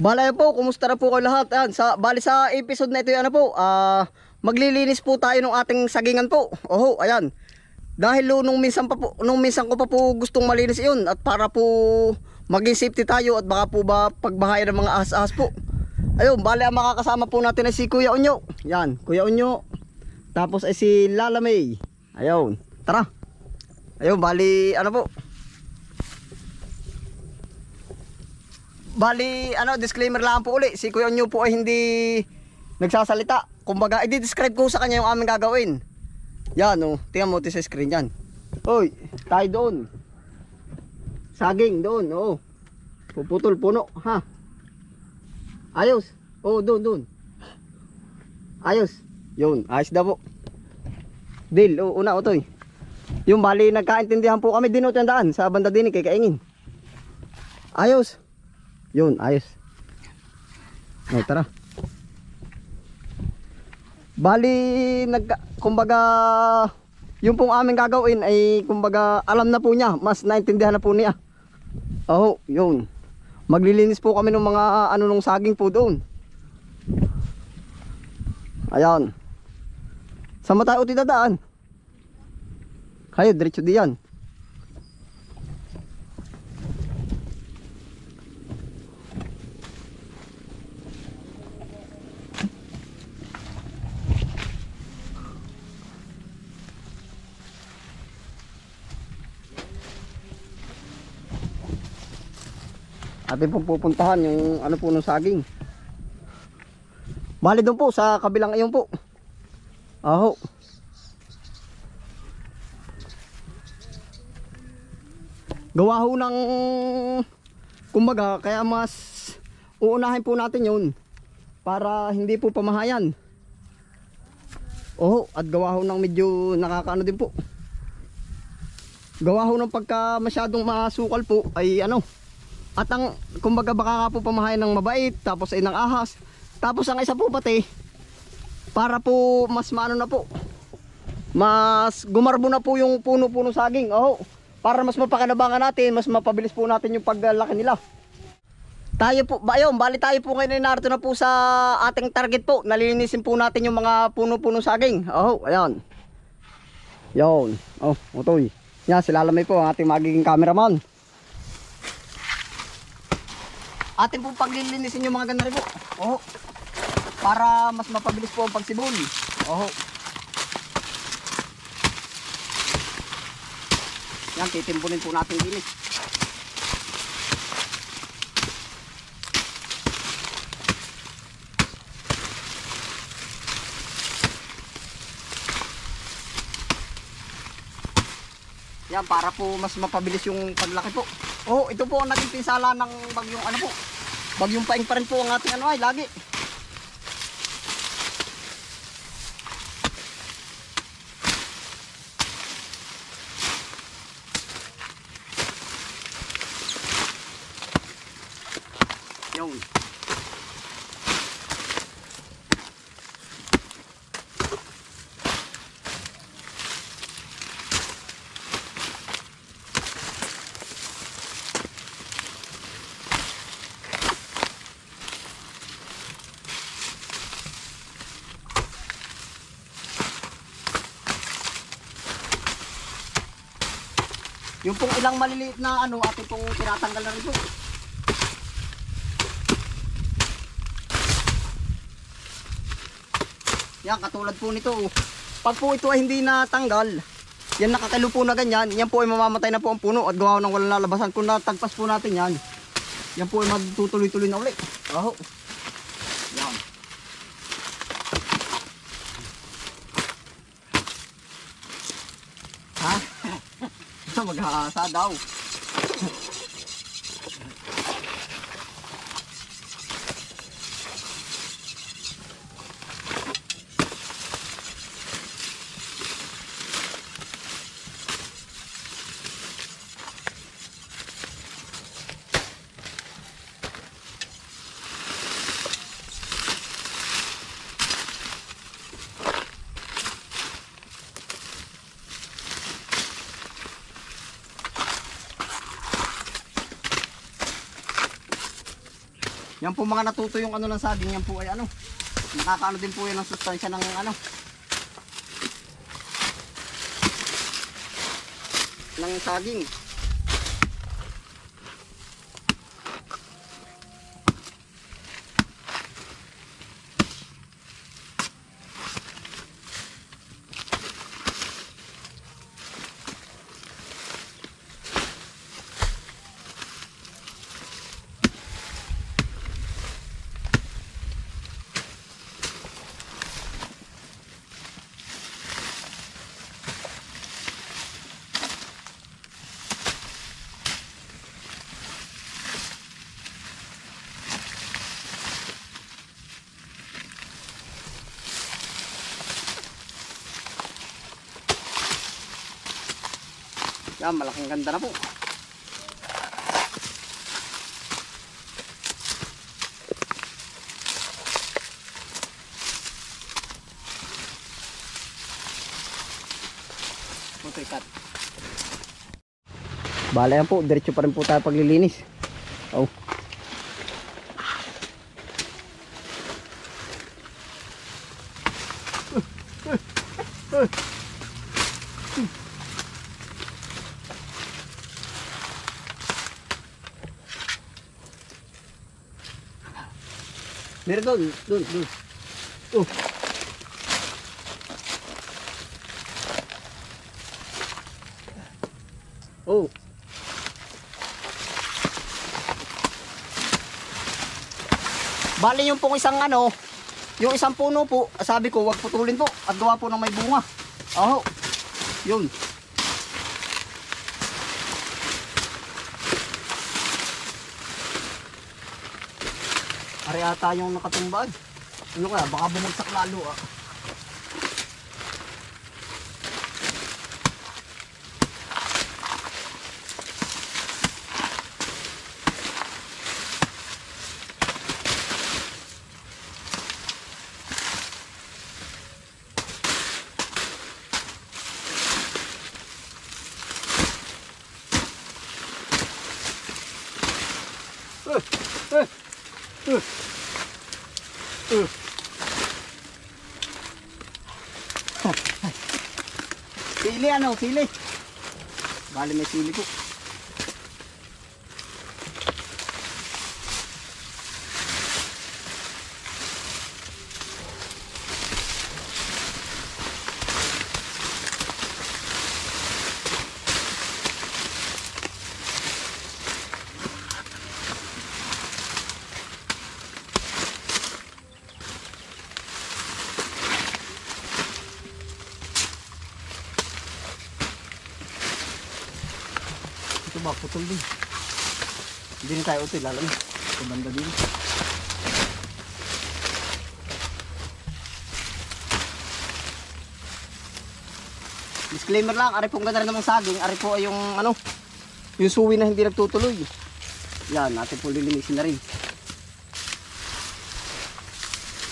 Balay po, kumusta na po kayo lahat? Ayan, sa, bali sa episode na ito, ano po, ah, maglilinis po tayo ng ating sagingan po. Oho, ayan. Dahil lo, nung minsan pa po, nung minsan ko pa po gustong malinis iyon at para po maging safety tayo at baka po ba pagbahayan ng mga ahas-ahas po. Ayun, bali ang makakasama po natin ay si Kuya Unyo. Yan, Kuya Unyo. Tapos ay si Lala May. Ayun, tara. Ayun, bali, ano po, Bali, ano, disclaimer lang po uli. Si Kuya Onyo po ay hindi nagsasalita. Kumbaga, i-describe ko sa kanya yung aming gagawin. Yan, oh. Tingnan mo sa screen yan. Hoy, tayo doon. Saging doon, oo. Puputol puno, ha. Ayos. Oh, doon, doon. Ayos. Yun, ayos daw po. Deal, oh, una, otoy. Yung bali, nagkaintindihan po kami din o tandaan sa banda din kay Kaingin. Ayos. Yun, ayos. O, tara. Bali, nag, kumbaga, yung pong aming gagawin ay, kumbaga, alam na po niya. Mas naintindihan na po niya. Oo, yun. Maglilinis po kami ng mga, ano, nung saging po doon. Ayan. Saan mo tayo dadaan? Kayo, diretso diyan. Atin pong pupuntahan yung ano po ng saging. Bali doon po sa kabilang ayun po. Aho. Gawa ho ng kumbaga kaya mas uunahin po natin yun para hindi po pamahayan. Oho at gawa ho ng medyo nakakaano din po. Gawa ho ng pagka masyadong masukal po ay ano at ang, kumbaga baka nga po pamahayan ng mabait, tapos ay ng ahas. Tapos ang isa po pati, para po mas maano na po, mas gumarbo na po yung puno-puno saging. Oh, para mas mapakanabangan natin, mas mapabilis po natin yung paglaki nila. Tayo po, ba, bali tayo po ngayon ay narito na po sa ating target po. Nalilinisin po natin yung mga puno-puno saging. Oh, ayan. Yon. Oh, utoy. Yan, silalamay po ang ating magiging cameraman. Atin po paglilinisin yung mga ganari po. Oho. Para mas mapabilis po ang pagsibol. Oho. Yan, titimpunin po natin linis. Yan, para po mas mapabilis yung paglaki po. Oh, ito po ang naging pinsala ng bagyong ano po. Bagyong paing pa rin po ang ating ano ay lagi. Yung. Yung pong ilang maliliit na ano, ating pong tinatanggal na rin po. Yan, katulad po nito. oh. Pag po ito ay hindi natanggal, yan nakakilo po na ganyan, yan po ay mamamatay na po ang puno at gawa ng walang lalabasan. Kung natagpas po natin yan, yan po ay magtutuloy-tuloy na ulit. Oh. Yan. Ha? Mag-aasa daw. Yan po mga natuto yung ano ng saging, yan po ay ano. Nakakaano din po yan ng sustansya ng ano. ng saging. Yan, malaking ganda na po. Bala yan po, diretso pa rin po tayo paglilinis. Meron doon, doon, doon. Oh. Oh. Bali yung pong isang ano, yung isang puno po, sabi ko wag putulin po at gawa po ng may bunga. Oh. Yun. Ari ata yung nakatumbad. Ano kaya? Baka bumagsak lalo ah. Sili ano, sili. Bali may sili po. Ito ba, putol din. Hindi na tayo util, alam mo. Sa din. Disclaimer lang, ari pong ganda rin namang saging. Ari po ay yung ano, yung suwi na hindi nagtutuloy. Yan, natin po lilinisin na rin.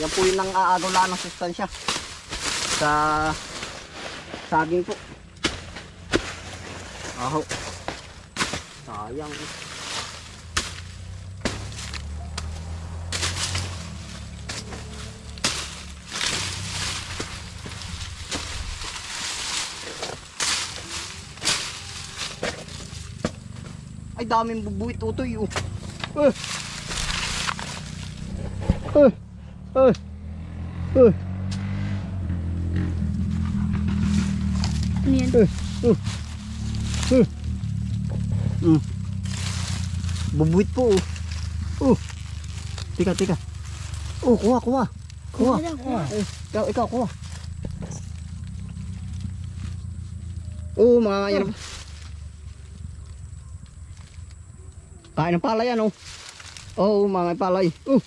Yan po yung nang aagaw lang ng sustansya sa saging po. Aho. Sayang. eh. Ay daming bubuit utoy oh. Eh. Eh. Eh. Eh. Ano yan? Eh. Eh. Mm. Bubuit po oh. Oh. Tika, tika. Oh, kuha, kuha. Kuha. Kuha. Eh, ikaw, ikaw, kuha. Oh, mga yan. Kain ng palay yan, oh. Oh, mga palay. Oh.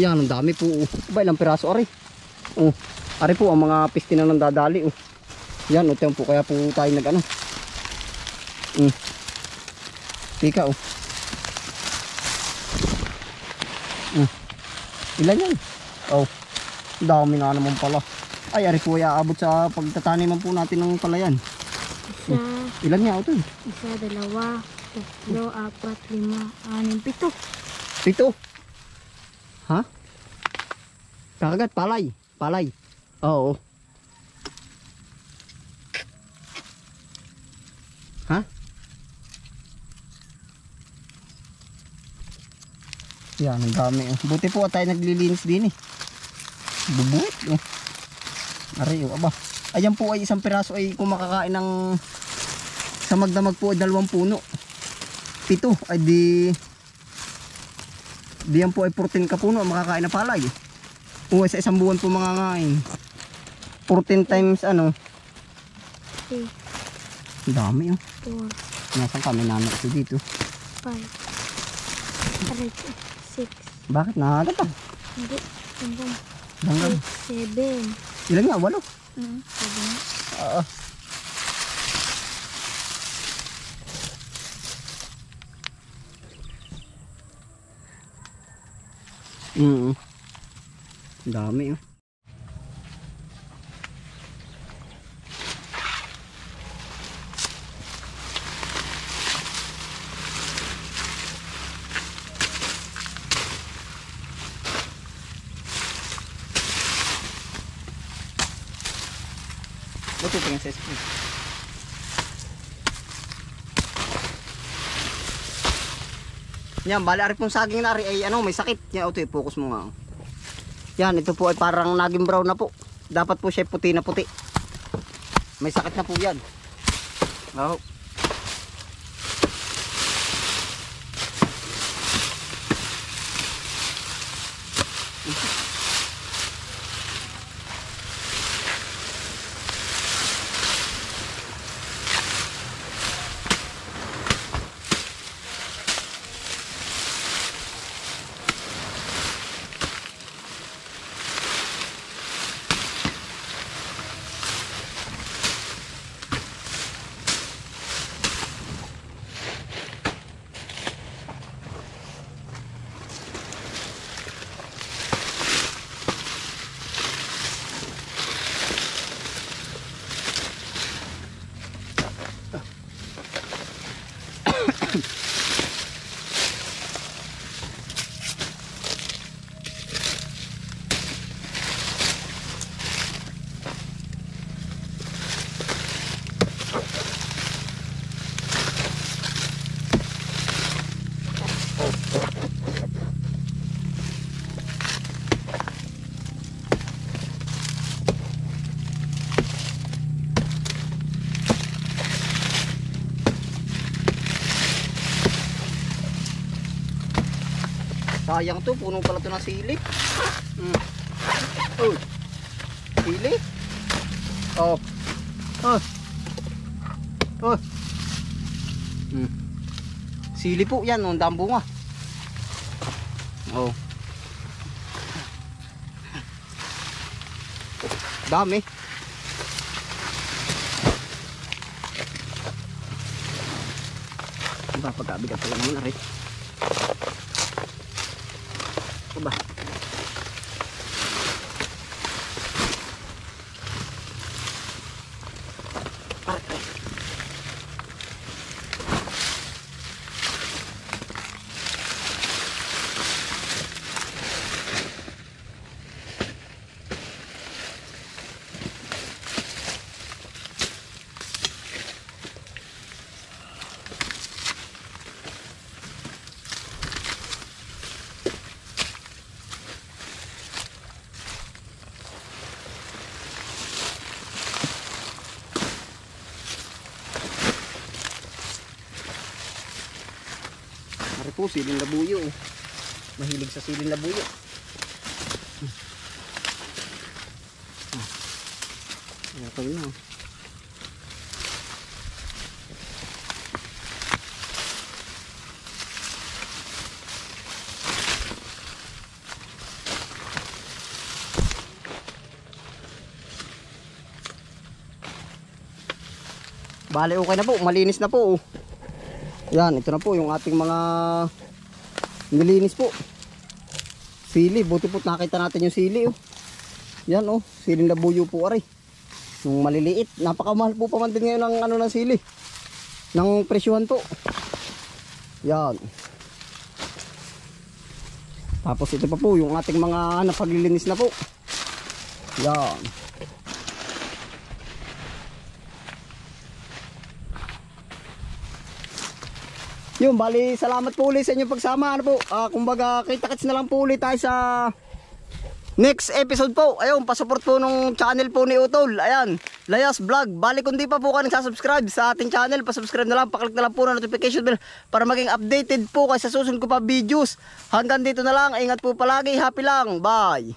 Yan, ang dami po. Oh. Ba, ilang piraso, ari. Oh. Ari po, ang mga piste na nang dadali, oh. Yan, oh, tiyan po, kaya po tayo nag, ano. Mm. Tika, oh. Mm. Ilan yan? Oh. Dami na naman pala. Ay, ari po, aabot sa pagtataniman po natin ng palayan. Isa, Ilan niya ito? isa, dalawa, tatlo, apat, lima, anim, pito. Pito. Ha? Kakagat, palay. Palay. Oo. Ha? Yan, ang dami. Oh. Buti po tayo naglilinis din eh. Bubuit. Oh. Aray, oh, aba. Ayan po ay isang piraso ay kung makakain ng sa magdamag po ay dalawang puno. Pito ay di diyan po ay 14 ka puno ang makakain na palay. O sa isang buwan po makakain. 14 times ano, 3, ang dami oh. 4, Nasaan kami namin ito dito? 5, 6, Bakit nakagat ah? hindi, hanggang Hanggang, 7. ilan nga? Walo? Mm, sabi nga. Oo. Mm. Dami oh. Buti tingin sa spoon. Yan, bali ari pong saging na ari ay ano, may sakit. Yan, ito, focus mo nga. oh. Yan, ito po ay parang naging brown na po. Dapat po siya puti na puti. May sakit na po yan. Oh. Sayang to, puno pala to ng sili. Mm. Sili? Oh. Oh. Oh. Mm. Sili po yan, ang dambo nga. Oh. Dami. Ba, pagkabigat pala naman na rin. Aba. Po, siling labuyo. Mahilig sa siling labuyo. Ah. Okay na. oh. Bale, okay na po. Malinis na po. oh. Yan, ito na po yung ating mga nilinis po. Sili, buti po nakita natin yung sili oh. Yan oh, siling labuyo po aray. Yung maliliit, napakamahal po pa man din ngayon ng ano ng sili. Ng presyuhan po. Yan. Tapos ito pa po, yung ating mga napaglilinis na po. Yan. Yun, bali, salamat po ulit sa inyong pagsama. Ano po, ah, kumbaga, kita-kits na lang po ulit tayo sa next episode po. Ayun, pasupport po nung channel po ni Utol. Ayan, Layas Vlog. Bali, kung di pa po ka nagsasubscribe sa ating channel, pasubscribe na lang, paklik na lang po na notification bell para maging updated po kayo sa susunod ko pa videos. Hanggang dito na lang, ingat po palagi, happy lang, bye!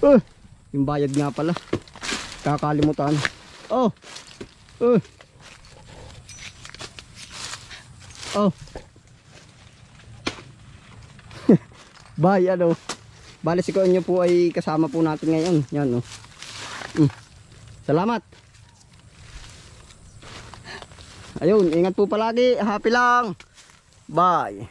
Uh, yung bayad nga pala. Kakalimutan. Oh. Uh. Oh. Bye, ano. Bale si Konyo po ay kasama po natin ngayon. Yan, oh. Mm. Salamat. Ayun, ingat po palagi. Happy lang. Bye.